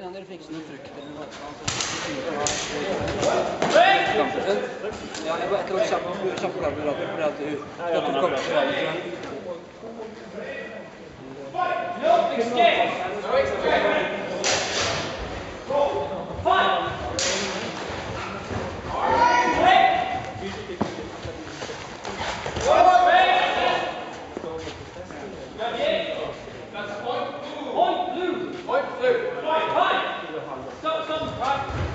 En dan durf ik niet terug. Ja, en wat ik zag, ik zag dat we dat praten. Dat ik ook Point blue. Point blue. Come, come, right.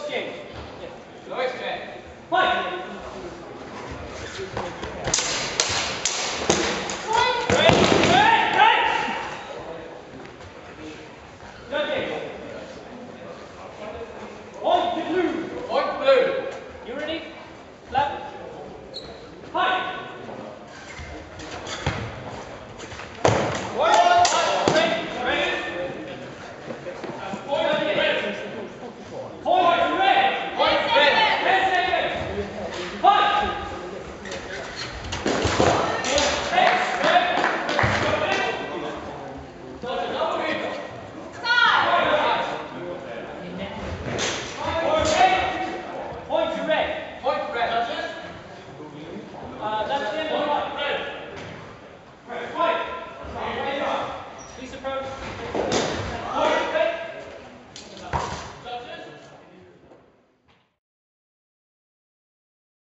Deus, gente.